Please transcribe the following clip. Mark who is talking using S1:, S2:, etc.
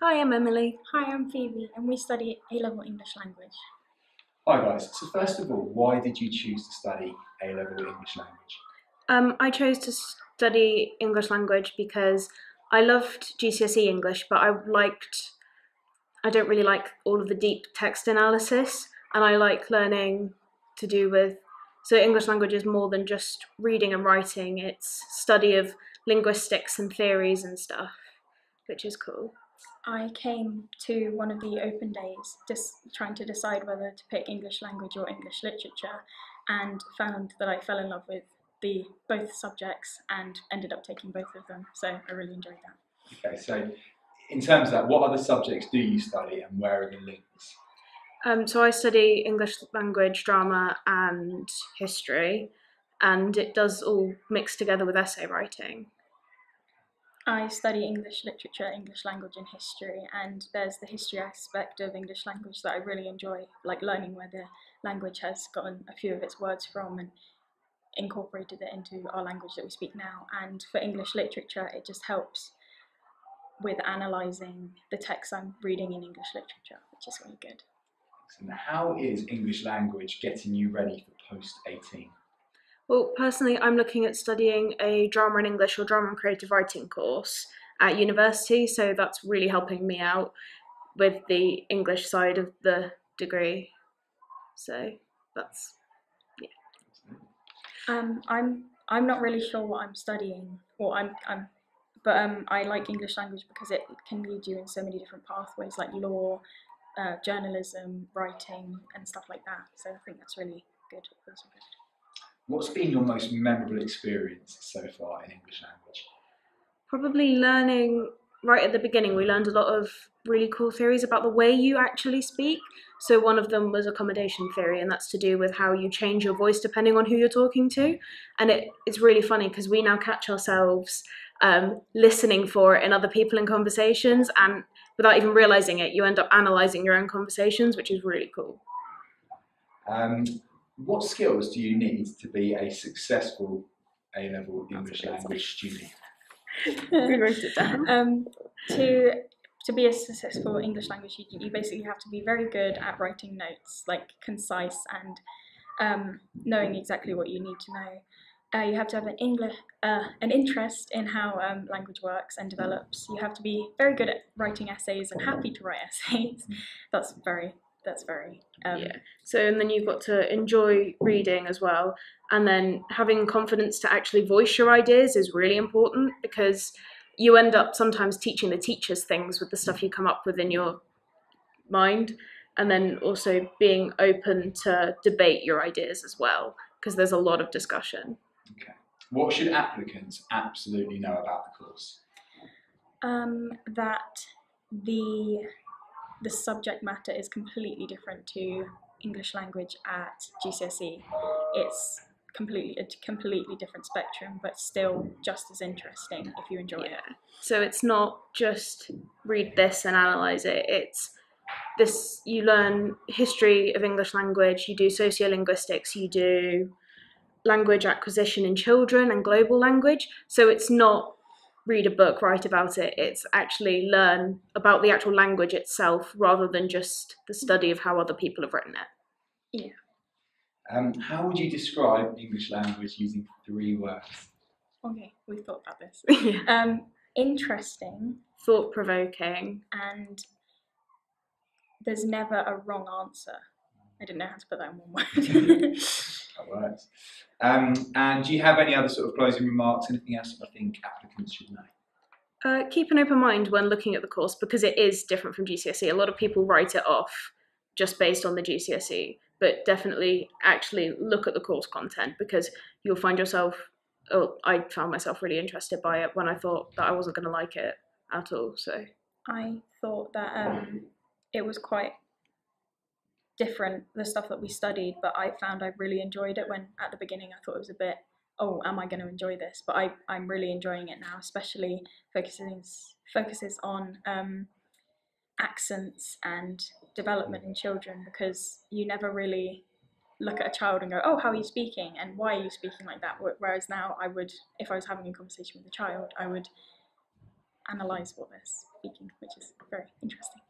S1: Hi, I'm Emily.
S2: Hi, I'm Phoebe, and we study A level English language.
S3: Hi guys, so first of all, why did you choose to study A-level English language?
S1: Um, I chose to study English language because I loved GCSE English, but I liked, I don't really like all of the deep text analysis, and I like learning to do with, so English language is more than just reading and writing, it's study of linguistics and theories and stuff, which is cool.
S2: I came to one of the open days just trying to decide whether to pick English language or English literature and found that I fell in love with the both subjects and ended up taking both of them. So I really enjoyed that.
S3: Okay, so in terms of that, what other subjects do you study and where are the links?
S1: Um, so I study English language, drama, and history, and it does all mix together with essay writing.
S2: I study English literature, English language, and history, and there's the history aspect of English language that I really enjoy, like learning where the language has gotten a few of its words from and incorporated it into our language that we speak now. And for English literature, it just helps with analysing the text I'm reading in English literature, which is really good.
S3: And how is English language getting you ready for post 18?
S1: Well, personally, I'm looking at studying a drama and English or drama and creative writing course at university, so that's really helping me out with the English side of the degree. So that's yeah.
S2: Um, I'm I'm not really sure what I'm studying, or I'm I'm, but um, I like English language because it can lead you in so many different pathways, like law, uh, journalism, writing, and stuff like that. So I think that's really good. That's good.
S3: What's been your most memorable experience so far in English language?
S1: Probably learning right at the beginning, we learned a lot of really cool theories about the way you actually speak. So, one of them was accommodation theory, and that's to do with how you change your voice depending on who you're talking to. And it, it's really funny because we now catch ourselves um, listening for it in other people in conversations, and without even realizing it, you end up analyzing your own conversations, which is really cool.
S3: Um, what skills do you need to be a successful A level English language student?
S1: we wrote it down.
S2: Um, to to be a successful English language student, you basically have to be very good at writing notes, like concise and um, knowing exactly what you need to know. Uh, you have to have an English, uh, an interest in how um, language works and develops. You have to be very good at writing essays and happy to write essays. That's very that's very um,
S1: yeah. So and then you've got to enjoy reading as well, and then having confidence to actually voice your ideas is really important because you end up sometimes teaching the teachers things with the stuff you come up with in your mind, and then also being open to debate your ideas as well because there's a lot of discussion.
S3: Okay. What should applicants absolutely know about the course?
S2: Um, that the the subject matter is completely different to English language at GCSE. It's completely a completely different spectrum, but still just as interesting if you enjoy
S1: Yeah.
S2: it.
S1: So it's not just read this and analyze it. It's this you learn history of English language, you do sociolinguistics, you do language acquisition in children and global language. So it's not read a book, write about it. It's actually learn about the actual language itself rather than just the study of how other people have written it.
S3: Um, how would you describe English language using three words?
S2: Okay, we thought about this.
S1: yeah.
S2: Um, interesting,
S1: Thought provoking.
S2: and there's never a wrong answer. I didn't know how to put that in one word.
S3: That works. Um, and do you have any other sort of closing remarks? Anything else I think applicants should know?
S1: Uh, keep an open mind when looking at the course because it is different from GCSE. A lot of people write it off just based on the GCSE, but definitely actually look at the course content because you'll find yourself. Oh, I found myself really interested by it when I thought that I wasn't going to like it at all. So
S2: I thought that um, it was quite different, the stuff that we studied, but I found I really enjoyed it when at the beginning I thought it was a bit, oh, am I going to enjoy this? But I, I'm really enjoying it now, especially focuses, focuses on um, accents and development in children because you never really look at a child and go, oh, how are you speaking? And why are you speaking like that? Whereas now I would, if I was having a conversation with a child, I would analyse what they're speaking, which is very interesting.